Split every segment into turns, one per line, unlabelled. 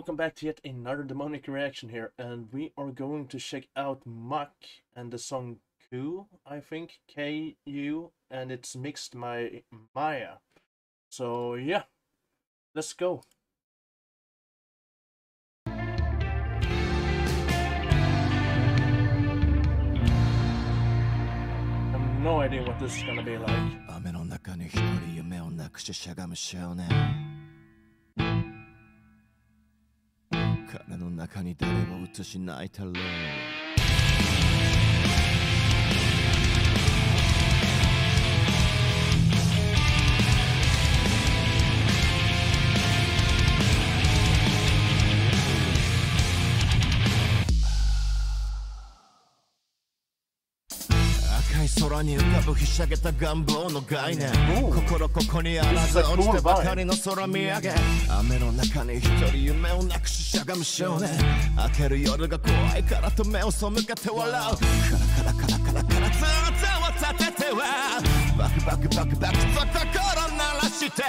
welcome back to yet another demonic reaction here, and we are going to check out MUCC and the song Ku, I think, K-U, and it's mixed by Miya. So yeah, let's go. No idea what this is gonna be like.
体の中に誰も映しないタろう赤い空に浮かぶひしゃげた願望の概念。心ここにあらず落ちてばかりの空見上げ。雨の中に一人夢をなくししゃがむ少年。明ける夜が怖いからと目を背けて笑う。カラカラカラカラカラ。ずっと立ててはバクバクバクバク。と心鳴らして。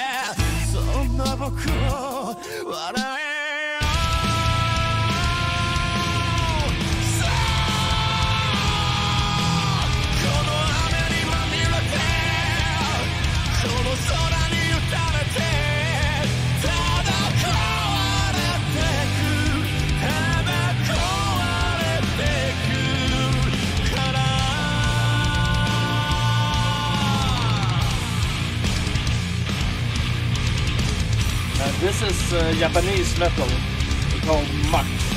そんな僕を笑え
this is uh, Japanese metal. Called
MUCC.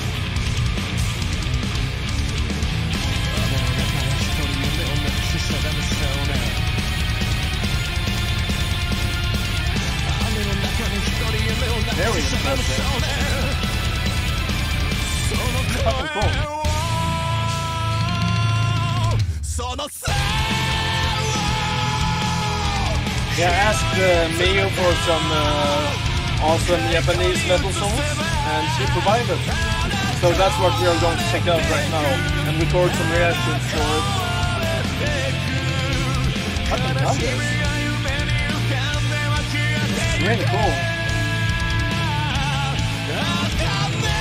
Oh,
yeah, ask uh, for some uh, awesome Japanese metal songs, and she provided. So that's what we are going to check out right now and record some reactions for it. It's really cool.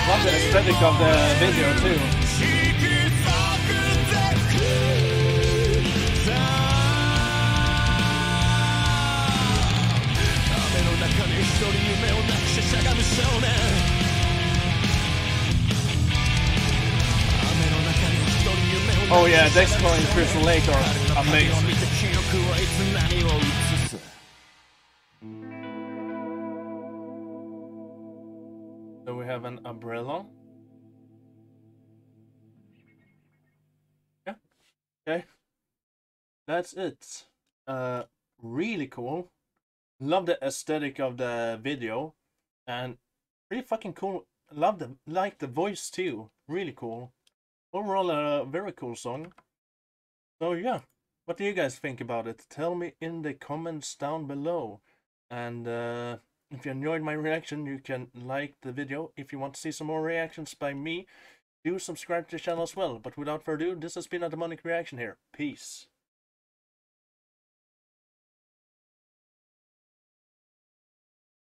Love the aesthetic of the video too. Oh yeah, amazing. So we have an umbrella. Yeah. Okay. That's it. Uh, really cool. Love the aesthetic of the video, and pretty fucking cool. Love the like the voice too. Really cool. Overall, a very cool song. So yeah, what do you guys think about it? Tell me in the comments down below. And uh, if you enjoyed my reaction, you can like the video. If you want to see some more reactions by me, do subscribe to the channel as well. But without further ado, this has been a demonic reaction here. Peace.